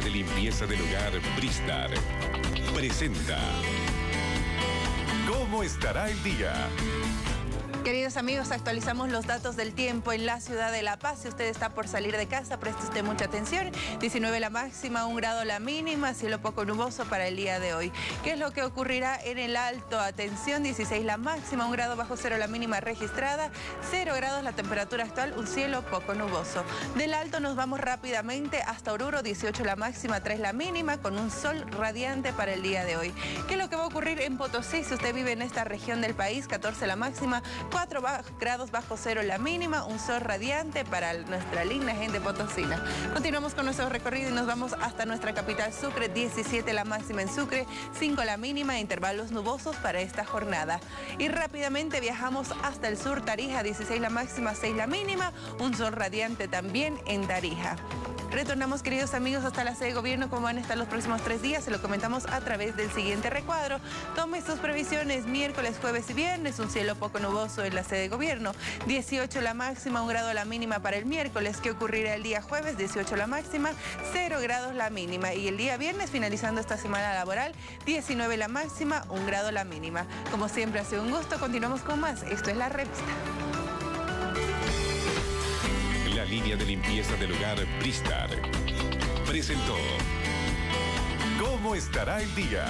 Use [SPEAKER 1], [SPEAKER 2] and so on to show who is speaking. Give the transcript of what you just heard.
[SPEAKER 1] de limpieza del hogar Bristar presenta ¿Cómo estará el día?
[SPEAKER 2] Queridos amigos, actualizamos los datos del tiempo en la ciudad de La Paz. Si usted está por salir de casa, preste usted mucha atención. 19 la máxima, 1 grado la mínima, cielo poco nuboso para el día de hoy. ¿Qué es lo que ocurrirá en el alto? Atención, 16 la máxima, 1 grado bajo cero la mínima registrada, 0 grados la temperatura actual, un cielo poco nuboso. Del alto nos vamos rápidamente hasta Oruro, 18 la máxima, 3 la mínima, con un sol radiante para el día de hoy. ¿Qué es lo que va a ocurrir en Potosí si usted vive en esta región del país? 14 la máxima, 4 grados bajo cero la mínima, un sol radiante para nuestra linda gente potosina. Continuamos con nuestro recorrido y nos vamos hasta nuestra capital Sucre, 17 la máxima en Sucre, 5 la mínima, intervalos nubosos para esta jornada. Y rápidamente viajamos hasta el sur, Tarija, 16 la máxima, 6 la mínima, un sol radiante también en Tarija. Retornamos, queridos amigos, hasta la sede de gobierno. ¿Cómo van a estar los próximos tres días? Se lo comentamos a través del siguiente recuadro. Tome sus previsiones miércoles, jueves y viernes. Un cielo poco nuboso en la sede de gobierno. 18 la máxima, un grado la mínima para el miércoles. ¿Qué ocurrirá el día jueves? 18 la máxima, 0 grados la mínima. Y el día viernes, finalizando esta semana laboral, 19 la máxima, un grado la mínima. Como siempre, ha sido un gusto. Continuamos con más. Esto es La Revista
[SPEAKER 1] la línea de limpieza del hogar Bristar presentó ¿Cómo estará el día?